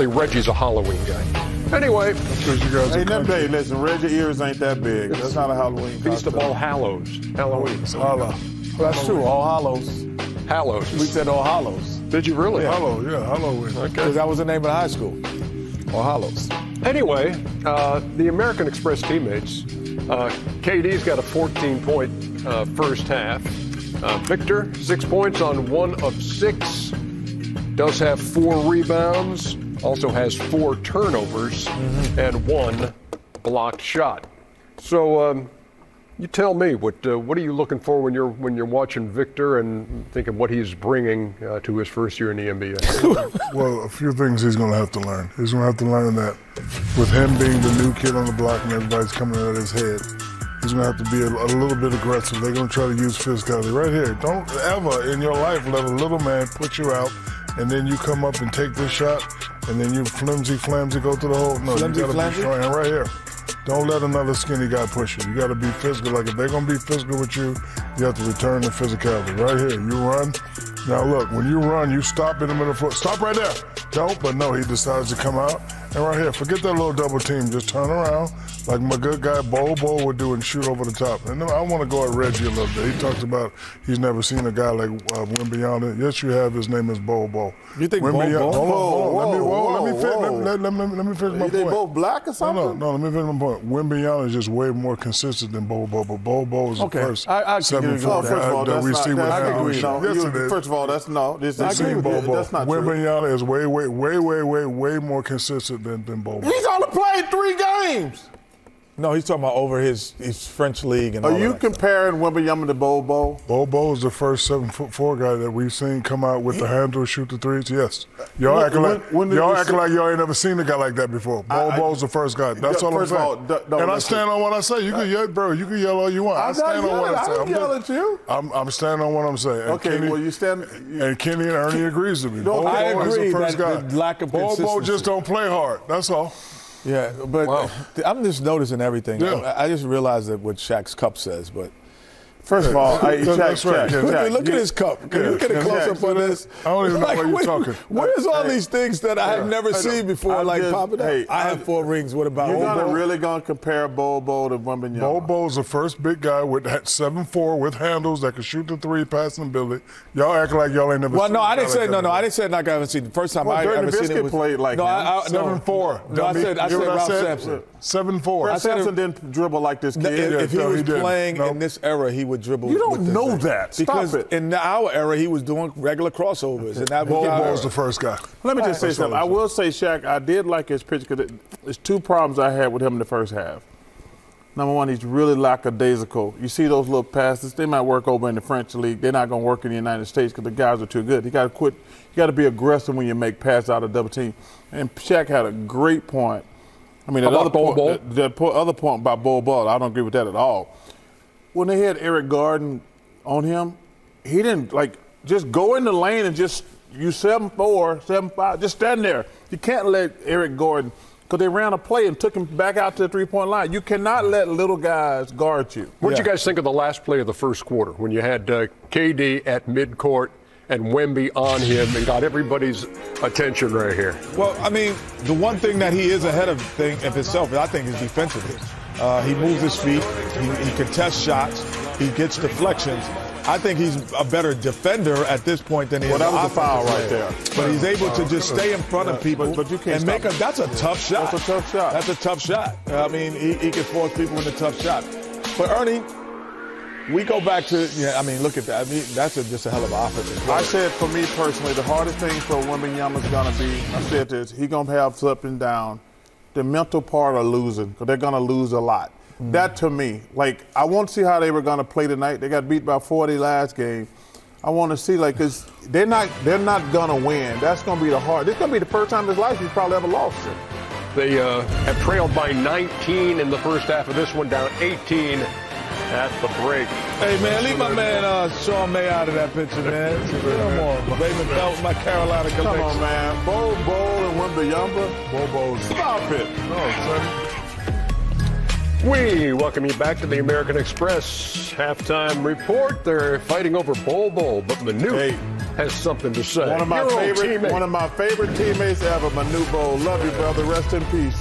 Apparently, Reggie's a Halloween guy. Anyway, Because you guys Hey, are them day, listen, Reggie ears ain't that big. That's not a Halloween Feast of. All Hallows. Halloween. So Holla. Well, that's true. All Hallows. Hallows. We said All Hallows Did you really? Hello, yeah, Halloween. because that was the name of the high school. All Hallows. Anyway, uh, the American Express teammates. Uh, KD's got a 14 point uh, first half. Uh, Victor, six points on one of six. Does have four rebounds. Also has four turnovers and one blocked shot. So um, you tell me what uh, what are you looking for when you're when you're watching Victor and thinking of what he's bringing uh, to his first year in the NBA? Well, a few things he's going to have to learn. He's going to have to learn that with him being the new kid on the block and everybody's coming at his head, he's going to have to be a, a little bit aggressive. They're going to try to use physicality. Right here, don't ever in your life let a little man put you out and then you come up and take this shot and then you flimsy, flamsy go through the hole. No, Flimsy, you got to flamsy? be strong. And right here. Don't let another skinny guy push you. You got to be physical. Like if they're gonna be physical with you, you have to return the physicality. Right here, you run. Now look, when you run, you stop in the middle of the floor. Stop right there. Don't, but no, he decides to come out. And right here, forget that little double team. Just turn around, like my good guy Bol Bol would do, and shoot over the top. And then I want to go at Reggie a little bit. He talks about he's never seen a guy like uh, Wembanyama. Yes, you have. His name is Bol Bol. You think Bo Wembanyama- Bo? Hold on, hold on. Let me, Whoa, whoa, let me whoa. Let, let, let, let me finish my They point. both black or No, something? no, no. Let me finish my point. Wembanyama is just way more consistent than Bol Bol, but Bol Bol is Okay. the first I- I seven give you Oh, first of all, that, that's we not, see with that's, I can Howard. agree. no, Yes, you-. First of all, that's no. This We've is seen Bol Bol. That's not true. Wembanyama is way, way, way, way, way, way more consistent He's only played three games. No, he's talking about over his, his French league and all Are you that stuff. comparing Wembanyama to Bobo? Bol Bol is the first seven foot four guy that we've seen come out with the handle, shoot the threes. Yes, y'all When- acting like when- when y'all acting see- like y'all ain't never seen a guy like that before. Bo I- I- the first guy. That's Yeah, all I'm first of saying. all, d- no, and I listen. stand on what I say. You can uh, yell, bro. You can yell all you want. I I'm not stand on what. I I say. didn't I'm yell just- at you. I'm, I'm standing on what I'm saying. And Okay, well, you stand- you- and Kenny and Ernie agrees with me. No, Bo I Bo is agree the first that guy. the lack of Bol Bol just don't play hard. That's all. Yeah, but Wow. I'm just noticing everything. Yeah. I, I just realized that what Shaq's cup says, but First of all, I, That's- check, right. check, look, check. at- look at his cup. Can you get a close up on this? I don't even know why you're talking. Where's all Hey. these things that I have never I seen before, I'm like just- popping up? hey, I have I'm- four rings. What about You're really gonna compare Bol Bol to Wembanyama? Bol Bol's the first big guy with that seven four with handles that can shoot the three, passing ability. Y'all acting like y'all ain't never. Well, no, I didn't say no, no. I didn't say like I haven't seen. The first time I ever seen it was played like no. I, I, Seven four. No, I said I said Ralph? Sampson. Seven four. Sampson didn't dribble like this kid. if he was playing in this era, he would dribble. You don't with know thing. that. Stop because it. in our era, he was doing regular crossovers, and that Bo was our Bo's era. the first guy. Let me just say something. I will say, Shaq, I did like his pitch because there's two problems I had with him in the first half. Number one, he's really lackadaisical. You see those little passes, they might work over in the French league. They're not going to work in the United States because the guys are too good. You got to quit. You got to be aggressive when you make passes out of double team. And Shaq had a great point. I mean, that other point, Bol? that, that other point about Bol Bol, I don't agree with that at all. When they had Eric Gordon on him, he didn't like just go in the lane and just you seven four, seven five, just stand there. You can't let Eric Gordon because they ran a play and took him back out to the three point line. You cannot let little guys guard you. What did you guys think of the last play of the first quarter when you had uh, KD at midcourt and Wemby on him and got everybody's attention right here? Well, I mean, the one thing that he is ahead of thing of himself, I think, is defensively. Uh, he moves his feet. He, he contests shots. He gets deflections. I think he's a better defender at this point than he Well, is. that was a foul right there. But he's able to just stay in front of people But- but you can't and make a. That's a tough shot. That's a tough shot. That's a tough shot. I mean, he, he can force people into tough shots. But Ernie, we go back to. Yeah, I mean, look at that. I mean, that's a, just a hell of an offensive play. I said for me personally, the hardest thing for Wembanyama's gonna be, I said this, he gonna have up and down. The mental part of losing, because they're gonna lose a lot. That to me, like I want to see how they were gonna play tonight. They got beat by 40 last game. I want to see like cause they're not they're not gonna win. That's gonna be the hard. This gonna be the first time in his life he's probably ever lost it. They uh, have trailed by 19 in the first half of this one, down 18 at the break. Hey man, leave my man uh, Sean May out of that picture, man. Come on, Raymond Felton, my Carolina Come on, man. Bol Bol and Wembanyama. Bol Bol's. Stop it. No, son. We welcome you back to the American Express halftime report. They're fighting over Bol Bol, but Manute Hey, has something to say. One of my Your favorite, one of my favorite teammates ever, Manute Bol. Love you, brother. Rest in peace.